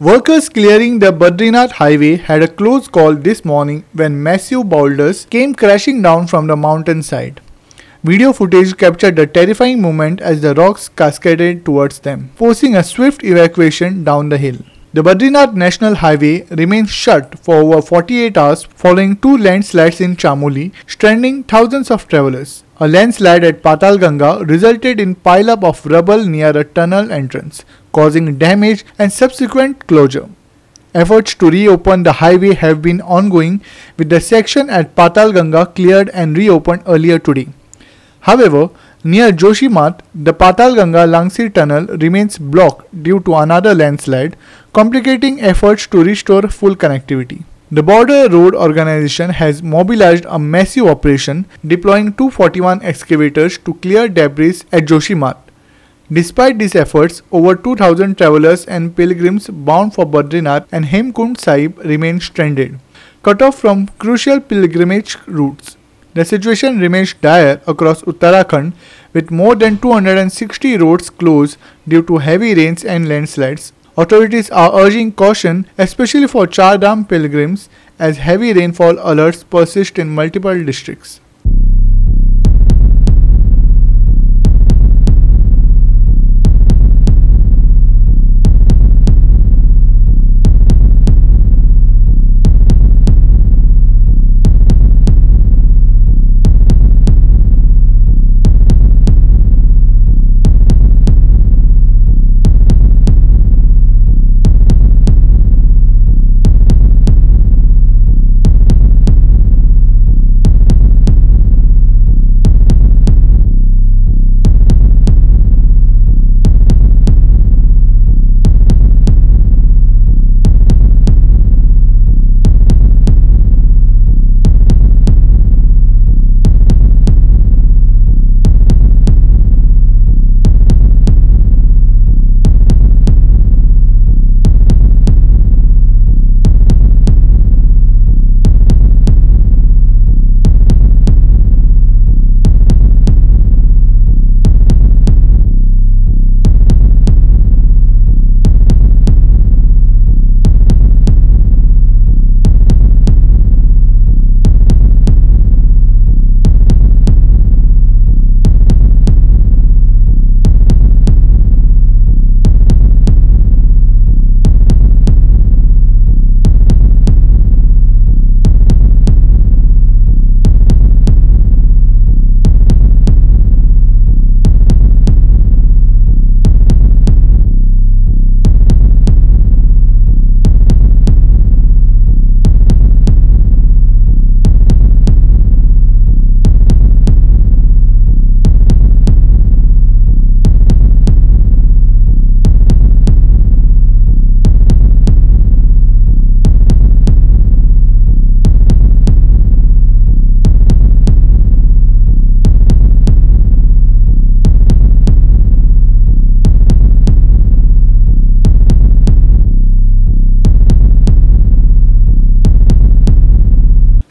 Workers clearing the Badrinath highway had a close call this morning when massive boulders came crashing down from the mountainside. Video footage captured the terrifying moment as the rocks cascaded towards them, forcing a swift evacuation down the hill. The Badrinath National Highway remains shut for over 48 hours following two landslides in Chamoli, stranding thousands of travelers. A landslide at Patalganga resulted in pileup of rubble near a tunnel entrance, causing damage and subsequent closure. Efforts to reopen the highway have been ongoing with the section at Patalganga cleared and reopened earlier today. However, Near Joshimath, the Patalganga Langsi tunnel remains blocked due to another landslide, complicating efforts to restore full connectivity. The Border Road Organization has mobilized a massive operation deploying 241 excavators to clear debris at Joshimath. Despite these efforts, over 2000 travelers and pilgrims bound for Badrinath and Hemkund Sahib remain stranded, cut off from crucial pilgrimage routes. The situation remains dire across Uttarakhand with more than 260 roads closed due to heavy rains and landslides. Authorities are urging caution, especially for Char Dham pilgrims, as heavy rainfall alerts persist in multiple districts.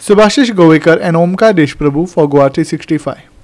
Subhashish Govekar and Omkar Deshprabhu for Guwahati sixty five